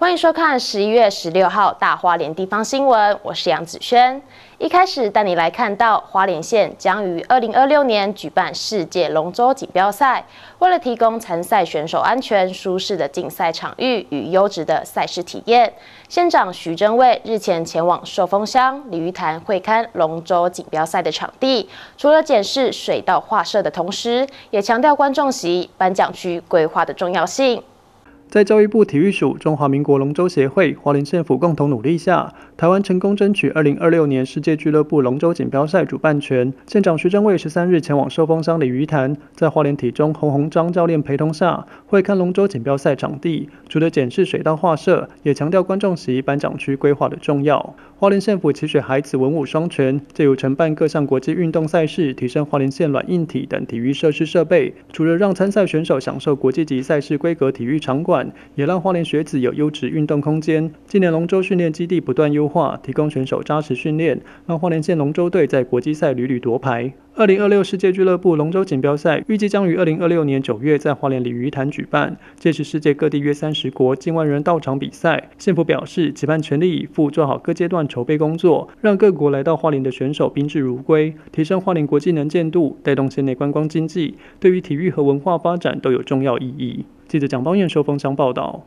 欢迎收看十一月十六号大花莲地方新闻，我是杨子轩。一开始带你来看到花莲县将于二零二六年举办世界龙舟锦标赛。为了提供参赛选手安全、舒适的竞赛场域与优质的赛事体验，县长徐祯卫日前前往寿丰乡鲤鱼潭会勘龙舟锦标赛的场地，除了检视水道画设的同时，也强调观众席、颁奖区规划的重要性。在教育部体育署、中华民国龙舟协会、花莲县府共同努力下，台湾成功争取2026年世界俱乐部龙舟锦标赛主办权。县长徐正卫十三日前往寿丰乡鲤鱼潭，在花莲体中洪洪章教练陪同下，会看龙舟锦标赛场地，除了检视水道画设，也强调观众席、颁奖区规划的重要。花莲县府期许孩子文武双全，借由承办各项国际运动赛事，提升花莲县软硬体等体育设施设备，除了让参赛选手享受国际级赛事规格体育场馆。也让花莲学子有优质运动空间。近年龙舟训练基地不断优化，提供选手扎实训练，让花莲县龙舟队在国际赛屡屡夺牌。二零二六世界俱乐部龙舟锦标赛预计将于二零二六年九月在花莲鲤鱼潭举办，届时世界各地约三十国近万人到场比赛。县府表示，期盼全力以赴做好各阶段筹备工作，让各国来到花莲的选手宾至如归，提升花莲国际能见度，带动县内观光经济，对于体育和文化发展都有重要意义。记者蒋邦彦收风箱报道。